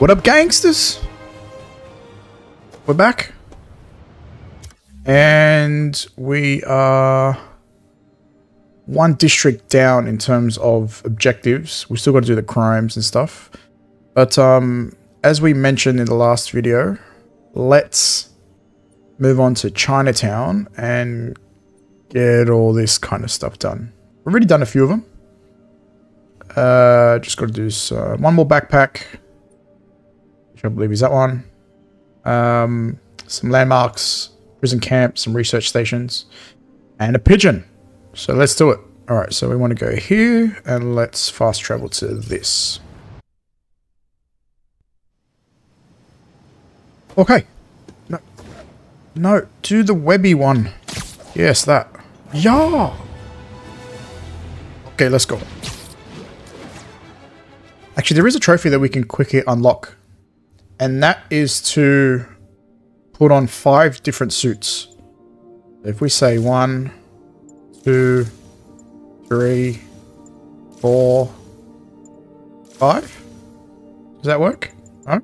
What up, gangsters? We're back. And we are one district down in terms of objectives. We still got to do the crimes and stuff. But um, as we mentioned in the last video, let's move on to Chinatown and get all this kind of stuff done. We've already done a few of them. Uh, just got to do one more backpack. I believe is that one. Um, some landmarks, prison camp, some research stations, and a pigeon. So let's do it. All right, so we want to go here and let's fast travel to this. Okay. No. No, do the webby one. Yes, that. Yeah. Okay, let's go. Actually, there is a trophy that we can quickly unlock. And that is to put on five different suits. If we say one, two, three, four, five? Does that work? No?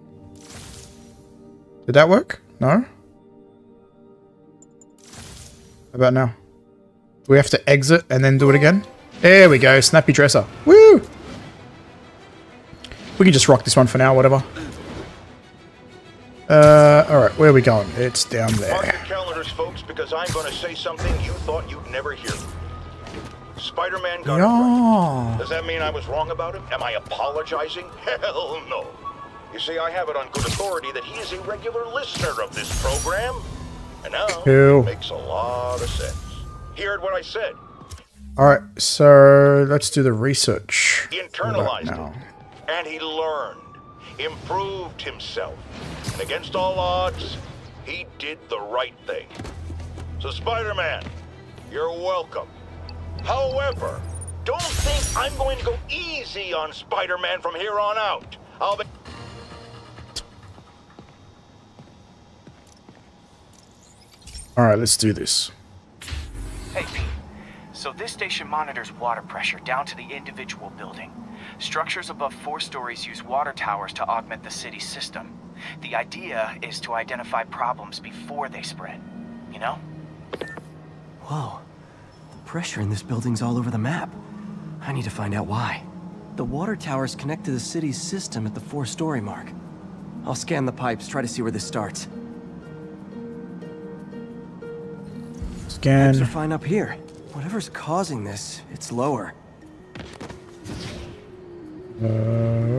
Did that work? No? How about now? Do we have to exit and then do it again? There we go, snappy dresser. Woo! We can just rock this one for now, whatever. Uh, alright, where are we going? It's down there. Mark your calendars, folks, because I'm going to say something you thought you'd never hear. Spider-Man got right. Does that mean I was wrong about him? Am I apologizing? Hell no. You see, I have it on good authority that he is a regular listener of this program. And now, Cool. it makes a lot of sense. He heard what I said. Alright, so let's do the research. He internalized it. And he learned. Improved himself. And against all odds, he did the right thing. So, Spider-Man, you're welcome. However, don't think I'm going to go easy on Spider-Man from here on out. I'll be... Alright, let's do this. Hey, Pete. So this station monitors water pressure down to the individual building. Structures above four stories use water towers to augment the city's system. The idea is to identify problems before they spread. You know? Whoa. The pressure in this building's all over the map. I need to find out why. The water towers connect to the city's system at the four-story mark. I'll scan the pipes, try to see where this starts. Scan. Pipes are Scan. fine up here. Whatever's causing this, it's lower. Uh.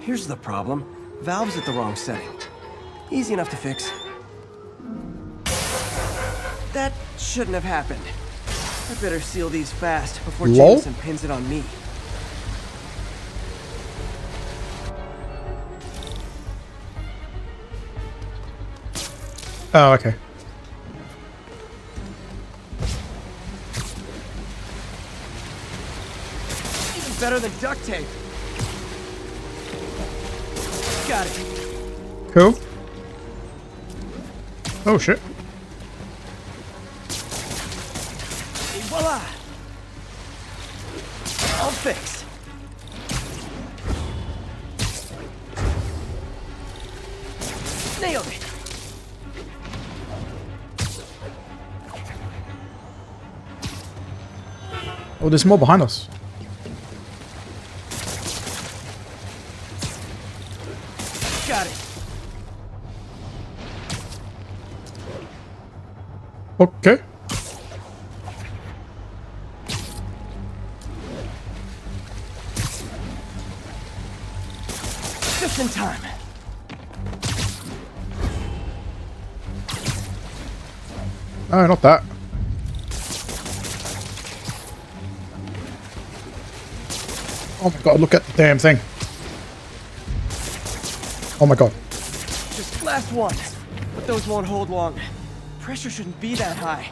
Here's the problem. Valve's at the wrong setting. Easy enough to fix. That shouldn't have happened. I better seal these fast before Lol. Jameson pins it on me. Oh, okay. Better than duct tape. Got it. Cool. Oh, shit. Et voila! All fixed. Nailed it. Oh, there's more behind us. In time. No, not that. Oh my god, look at the damn thing. Oh my god. Just last one. But those won't hold long. Pressure shouldn't be that high.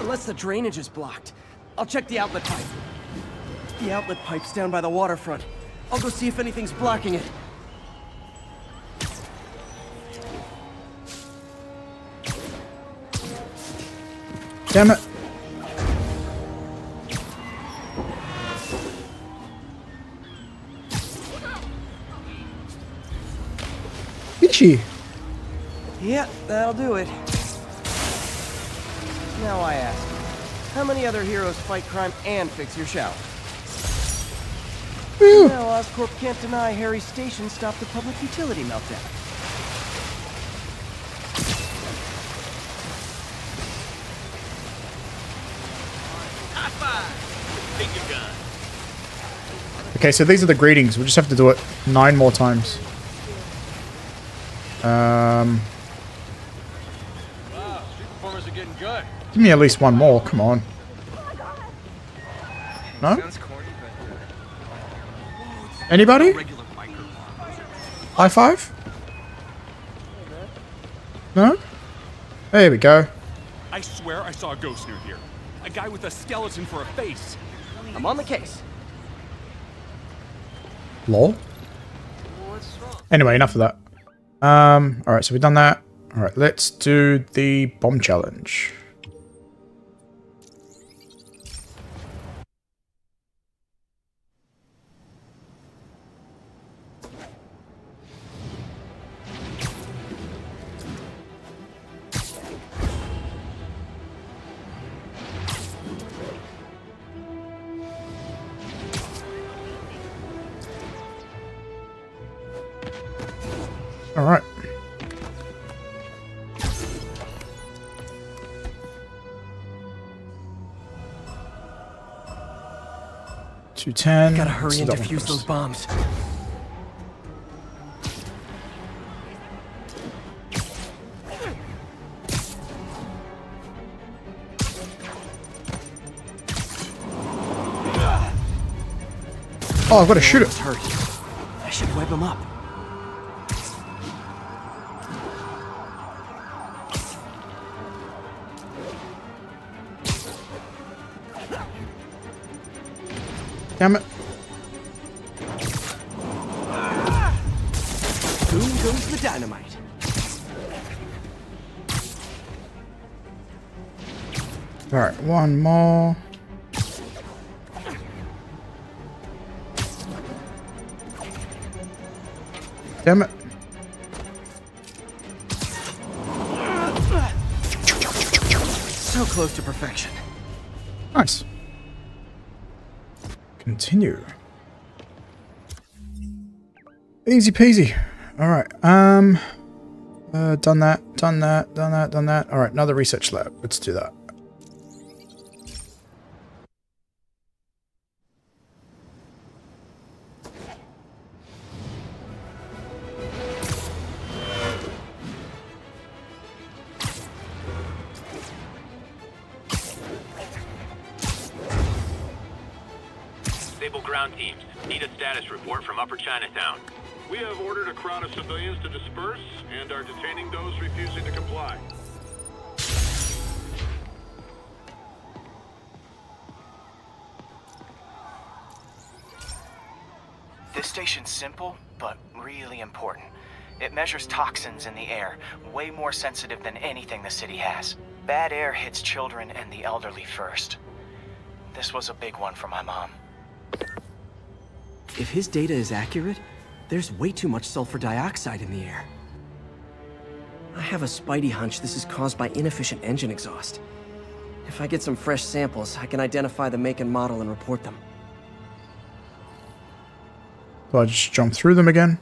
Unless the drainage is blocked. I'll check the outlet pipe. The outlet pipe's down by the waterfront. I'll go see if anything's blocking it. Damn it. Itchy. Yeah, that'll do it. Now I ask, how many other heroes fight crime and fix your shower? Now Oscorp can't deny Harry's station stopped the public utility meltdown. Okay, so these are the greetings. We'll just have to do it nine more times. Um, Wow, are getting good. give me at least one more. Come on. No? Sounds corny, but Anybody? High five? No? There we go. I swear I saw a ghost near here. A guy with a skeleton for a face. I'm on the case. Lol. Anyway, enough of that. Um, alright, so we've done that. Alright, let's do the bomb challenge. 10. Gotta hurry and defuse those bombs. Oh, I've got to shoot it. I should wipe him up. Damn it. Boom goes the dynamite. Alright, one more. Damn it. So close to perfection. Continue. Easy peasy. Alright, um... Uh, done that, done that, done that, done that. Alright, another research lab. Let's do that. Stable ground teams. Need a status report from Upper Chinatown. We have ordered a crowd of civilians to disperse and are detaining those refusing to comply. This station's simple, but really important. It measures toxins in the air, way more sensitive than anything the city has. Bad air hits children and the elderly first. This was a big one for my mom. If his data is accurate, there's way too much sulfur dioxide in the air. I have a spidey hunch this is caused by inefficient engine exhaust. If I get some fresh samples, I can identify the make and model and report them. Do I just jump through them again?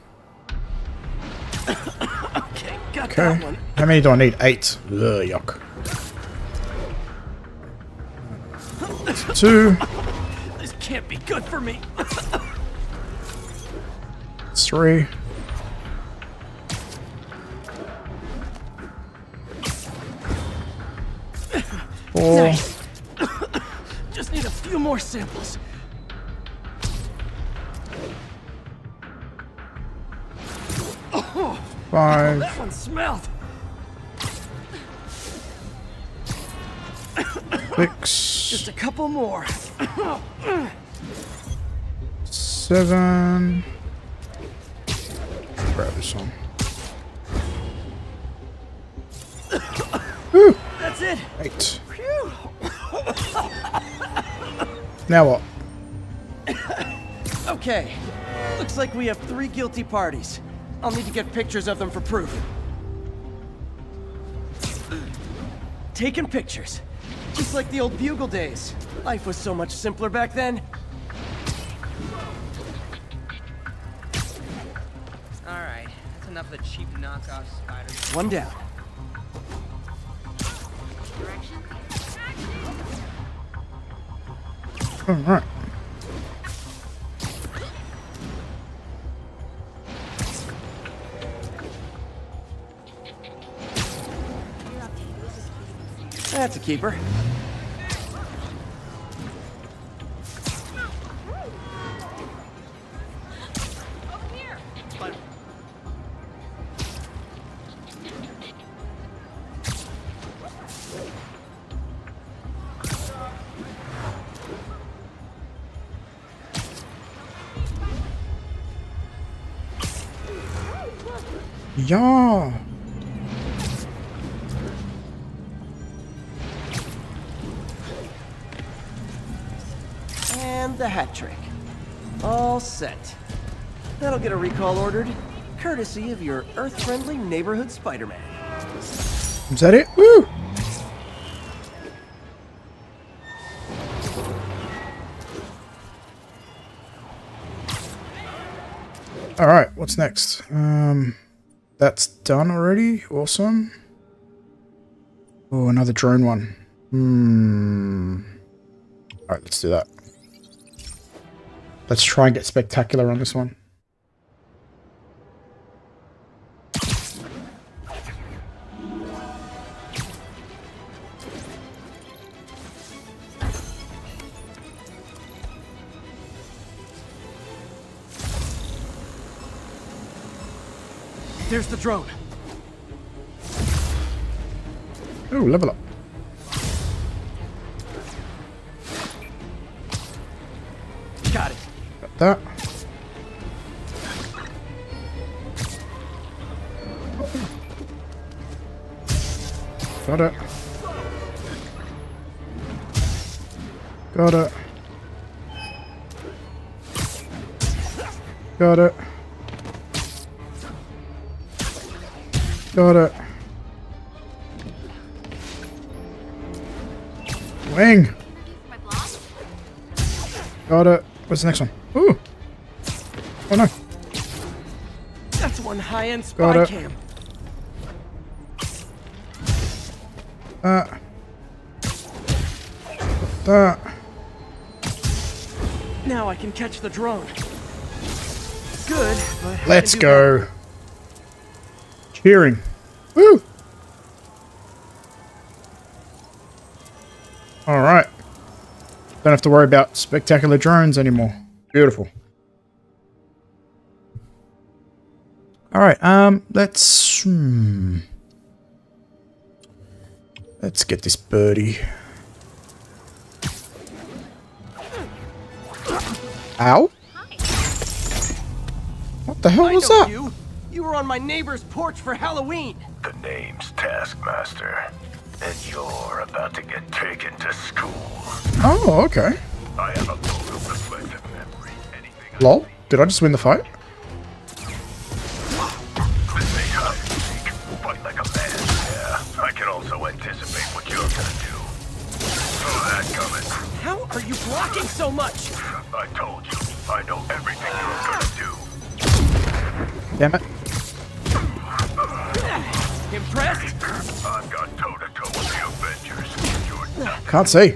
Okay, got Okay. that one. How many do I need? Eight. Ugh, yuck. Two, can't be good for me. three. Four, Nice. Just need a few more samples. Oh, five, That one smelled. six, Just a couple more. seven. Grab this one. That's it. Eight. Phew. Now what? Okay. Looks like we have three guilty parties. I'll need to get pictures of them for proof. Taking pictures. Just like the old Bugle days. Life was so much simpler back then. Alright, that's enough of the cheap knockoff spiders. One down. All right. That's a keeper. Yeah. And the hat trick. All set. That'll get a recall ordered, courtesy of your Earth-friendly neighborhood Spider-Man. Is that it? Woo! All right, what's next? Um, that's done already. Awesome. Oh, another drone one. Hmm. All right, let's do that. Let's try and get spectacular on this one. There's the drone. Oh, level up. What's the next one? Ooh. Oh no. That's one high-end Got spy it. cam. That. That. Now I can catch the drone. Good, but Let's can do better. go. Cheering. Woo. All right. Don't have to worry about spectacular drones anymore. Beautiful. All right. Um. Let's. Hmm. Let's get this birdie. Ow. What the hell I was that? you. You were on my neighbor's porch for Halloween. The name's Taskmaster, and you're about to get taken to school. Oh, okay. I have a photoreflective memory. Anything I Lol. Did I just win the fight? This ain't hide and seek. Fight like a man. Yeah, I can also anticipate what you're gonna do. Saw that coming. How are you blocking so much? I told you. I know everything you're gonna do. Damn it. Impressed? Can't see. You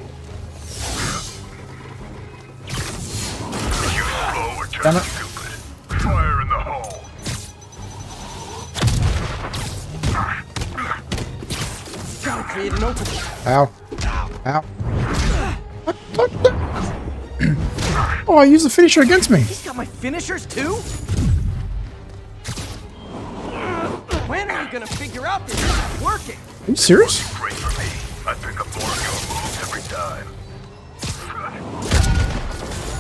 slow or Damn it. stupid. Fire in the hole. Gotta create an opening. Ow. Ow. What? What the? oh, I used the finisher against me. He's got my finishers too? When are you gonna figure out this is working? Are you serious?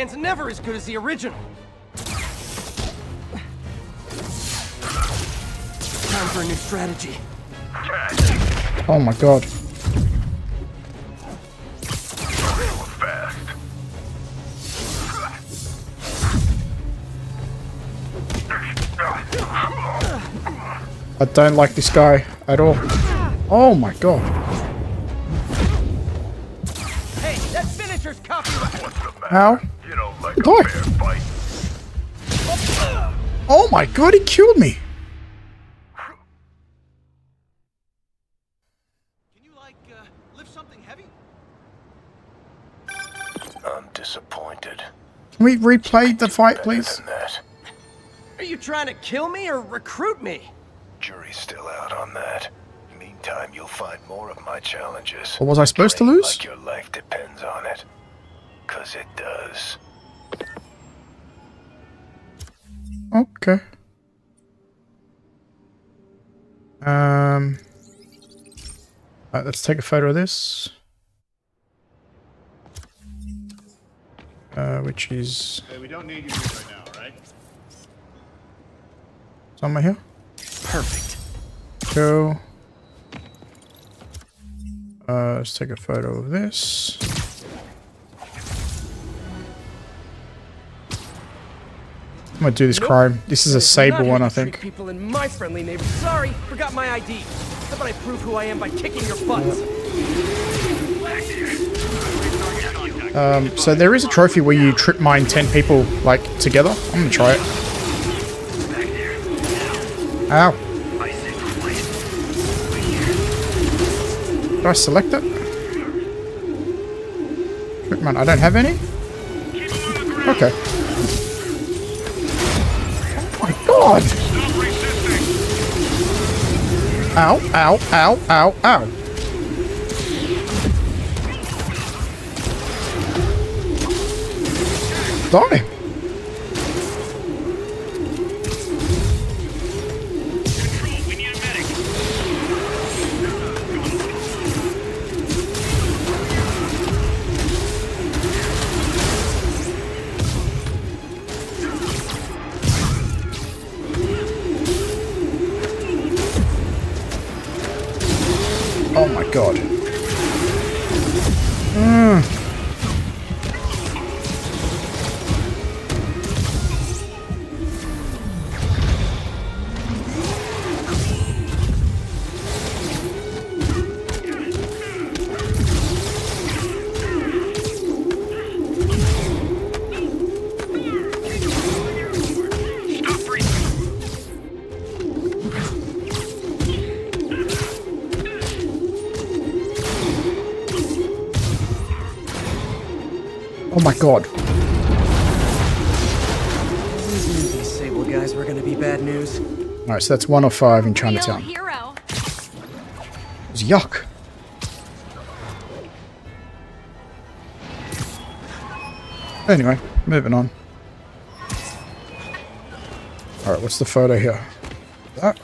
Never as good as the original. Time for a new strategy. Oh my god. I don't like this guy at all. Oh my god. Hey, that finisher's copyright. How? You don't like Boy. Oh my god, he killed me. Can you like uh, lift something heavy? I'm disappointed. Can we replay the fight, please? Are you trying to kill me or recruit me? Jury's still out on that. Meantime, you'll find more of my challenges. Or was I supposed to lose? Like your life depends on it. Cause it does. Okay. Um. Alright, let's take a photo of this. Uh, which is Hey, we don't need you right now, right? somewhere here. Perfect. Go. Uh, let's take a photo of this. I'm gonna do this Nope. crime. This is a sable one, I think. People in my friendly neighbor. Sorry, forgot my ID. How about I prove who I am by kicking your butts? Um, so there is a trophy where you trip mine 10 people, like, together. I'm gonna try it. Ow. Do I select it? Trip mine. I don't have any? Okay. Ow, ow, ow, ow, ow. Die! God. Oh Alright, so that's one of five in Chinatown. hero. It's yuck. Anyway, moving on. Alright, what's the photo here? That?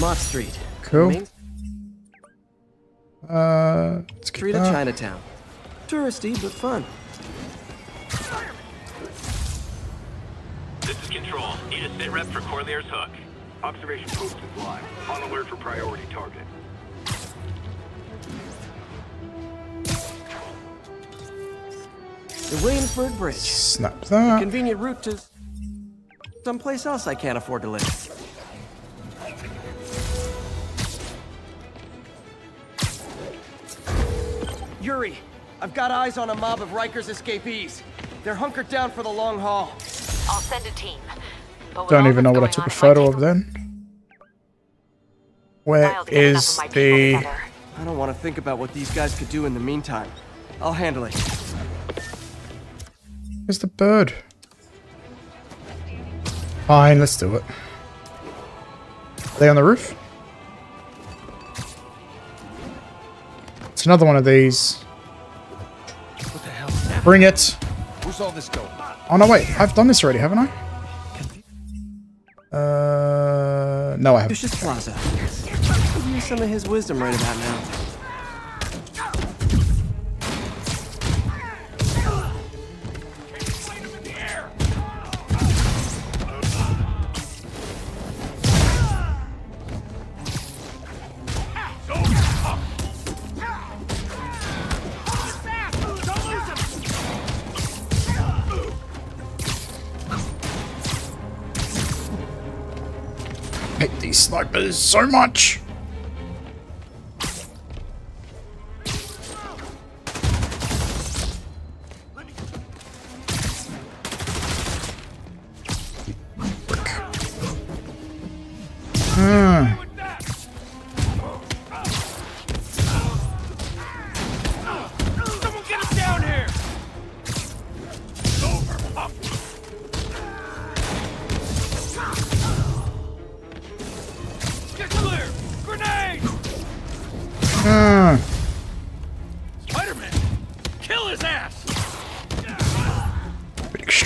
Mott Street. Cool. Main Uh, let's get Street of. Chinatown. Touristy, but fun. This is Control. Need a sit rep for Corlear's Hook. Observation post is live. On alert for priority target. The Williamsburg Bridge. Snap that. Convenient route to someplace else I can't afford to live. Yuri, I've got eyes on a mob of Riker's escapees. They're hunkered down for the long haul. I'll send a team. But Don't even know what I took a on, it might photo of then. Where while to get enough is of my people the... I don't want to think about what these guys could do in the meantime. I'll handle it. Where's the bird? Fine, let's do it. Are they on the roof? It's another one of these. What the hell? Bring it! Where's all this going? Oh no, wait. I've done this already, haven't I? Uh, no, I haven't. Confucius Plaza. Give me some of his wisdom right about now. So much.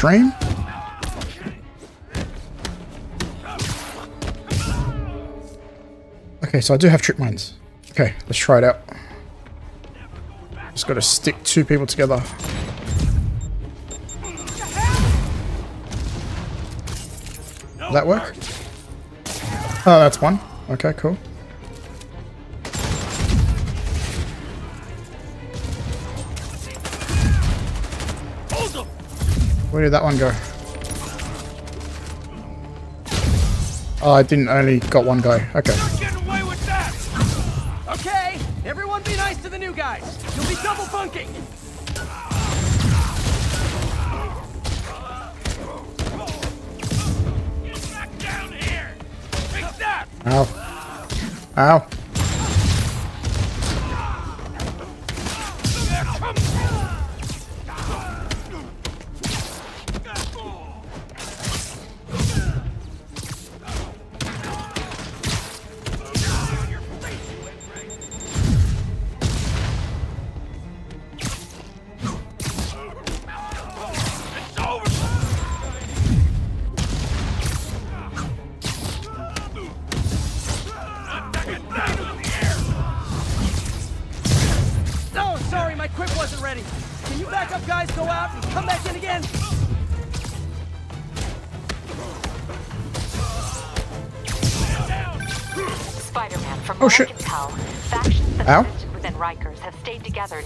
Extreme. Okay, so I do have trip mines. Okay, let's try it out. Just got to stick two people together. Does that work? Oh, that's one. Okay, cool. Where did that one go? Oh, I didn't only got one guy. Okay. Away with that! Okay, everyone be nice to the new guys. You'll be double bunking. Back down here! Take that! Ow. Ow.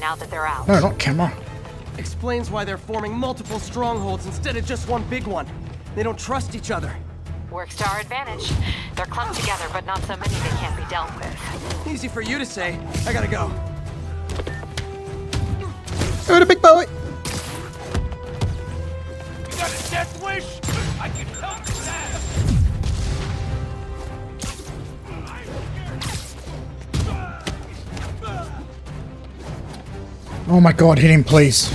Now that they're out. No, not camera. Explains why they're forming multiple strongholds instead of just one big one. They don't trust each other. Works to our advantage. They're clumped together, but not so many they can't be dealt with. Easy for you to say. I gotta go. Oh, the big boy. You got a death wish? I can help Oh my god, hit him, please.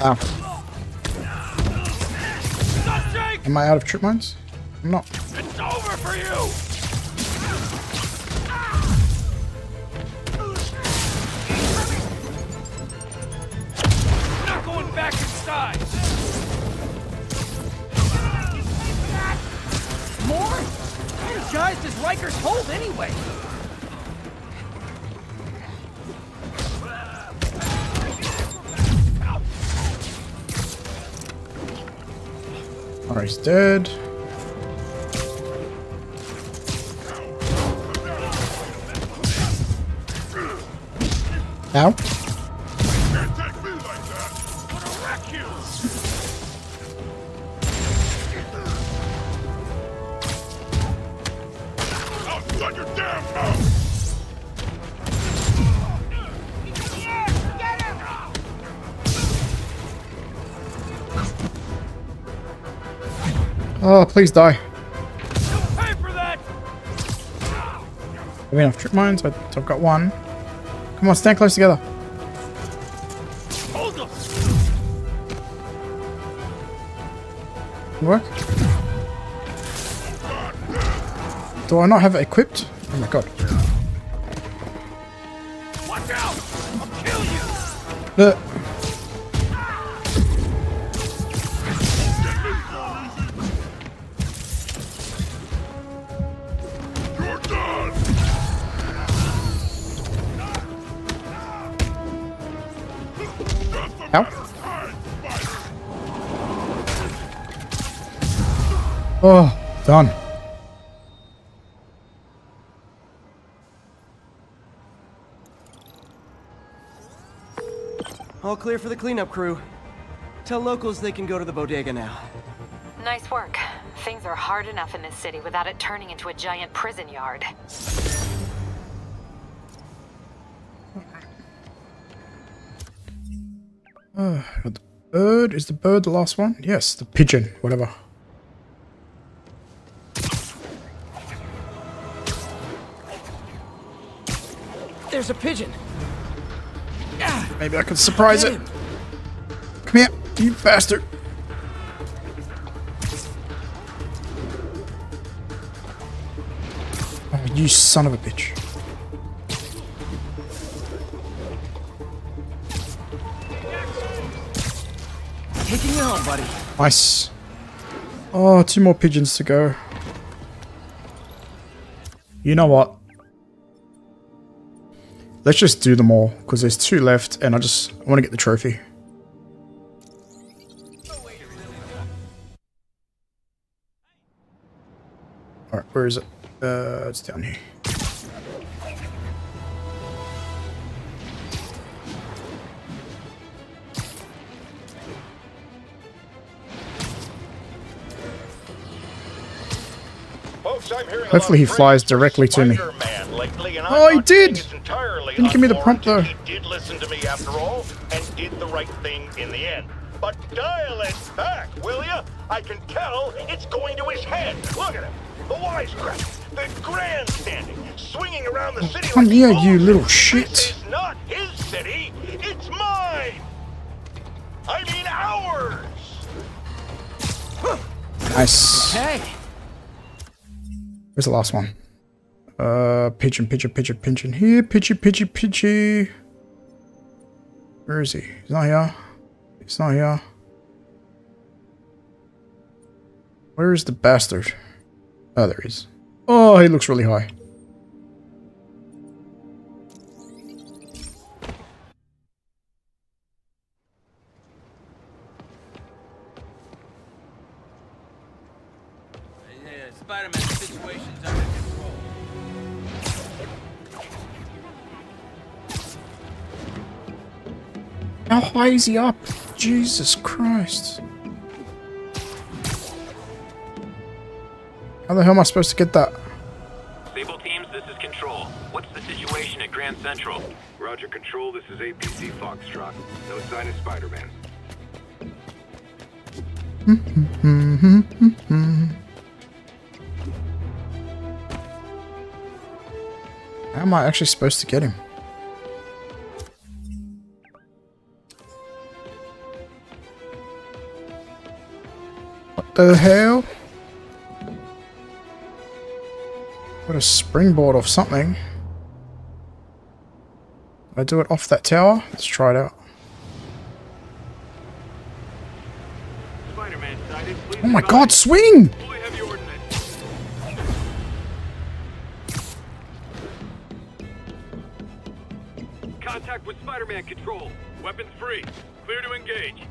Don't care! Ow. Stop, Jake! Am I out of trip mines? I'm not. It's over for you! Dead. Oh, please die. Pay for that! Have enough trip mines? I- I've got one. Come on, stand close together. Work? Do I not have it equipped? Oh my god. Oh, done. All clear for the cleanup crew. Tell locals they can go to the bodega now. Nice work. Things are hard enough in this city without it turning into a giant prison yard. Uh, the bird. Is the bird the last one? Yes, the pigeon, whatever. There's a pigeon. Maybe I can surprise it. Come here, you bastard. Oh, you son of a bitch. Taking you home, buddy. Nice. Oh, two more pigeons to go. You know what? Let's just do them all, because there's two left, and I just I want to get the trophy. Alright, where is it? Uh, it's down here. Folks, I'm hearing a Hopefully he flies directly to me. Spider-Man lately, and Oh, I'm he did! it's entirely Didn't give me the prompt, though. He did listen to me after all, and did the right thing in the end. But dial it back, will ya? I can tell it's going to his head. Look at him. The wisecrack, the grandstanding, swinging around the oh, city Come like here, he you little shit. This is not his city. It's mine. I mean ours. Nice. Hey! Where's the last one? Uh, pigeon, pigeon, pigeon, pigeon. Here, pitchy, pitchy, pitchy. Where is he? He's not here. He's not here. Where is the bastard? Oh, there he is. Oh, he looks really high. How high is he up? Jesus Christ. How the hell am I supposed to get that? Sable teams, this is Control. What's the situation at Grand Central? Roger, Control. This is APC Foxtrot. No sign of Spider-Man. How am I actually supposed to get him? The hell? Got a springboard or something. I do it off that tower? Let's try it out. Spider-Man sighted. Please Oh my god, swing! Deploy heavy ordnance. Contact with Spider-Man Control. Weapons free. Clear to engage.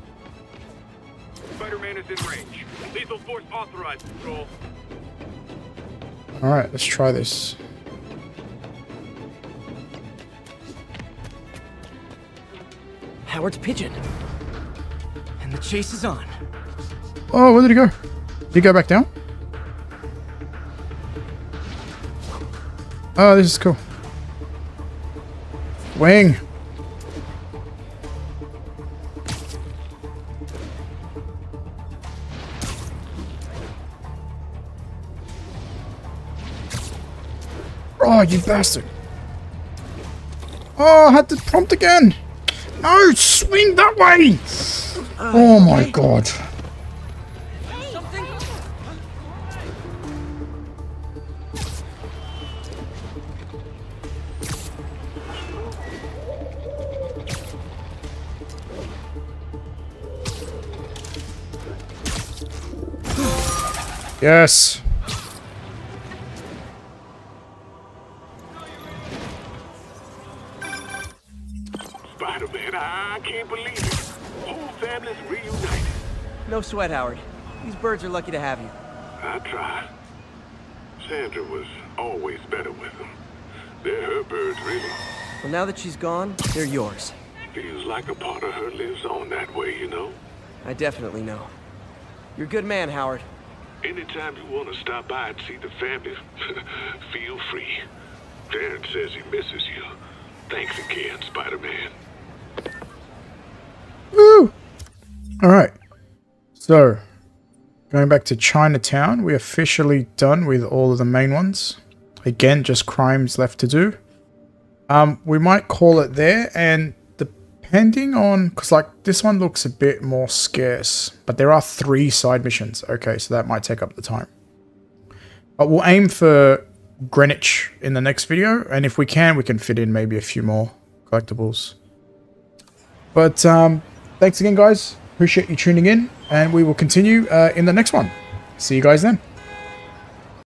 Spider-Man is in range. Lethal force authorized, Control. Alright, let's try this. Howard's pigeon. And the chase is on. Oh, where did he go? Did he go back down? Oh, this is cool. Wing. Oh, you bastard. Oh, I had to prompt again. No, swing that way. Oh my god. Yes. Sweat, Howard. These birds are lucky to have you. I tried. Sandra was always better with them. They're her birds, really. Well, now that she's gone, they're yours. Feels like a part of her lives on that way, you know? I definitely know. You're a good man, Howard. Anytime you want to stop by and see the family, feel free. Darren says he misses you. Thanks again, Spider-Man. Woo! Alright. So, going back to Chinatown, we're officially done with all of the main ones. Again, just crimes left to do. Um, we might call it there, and depending on... Because, like, this one looks a bit more scarce. But there are three side missions. Okay, so that might take up the time. But we'll aim for Greenwich in the next video. And if we can, we can fit in maybe a few more collectibles. But um, thanks again, guys. Appreciate you tuning in. And we will continue uh, in the next one. See you guys then.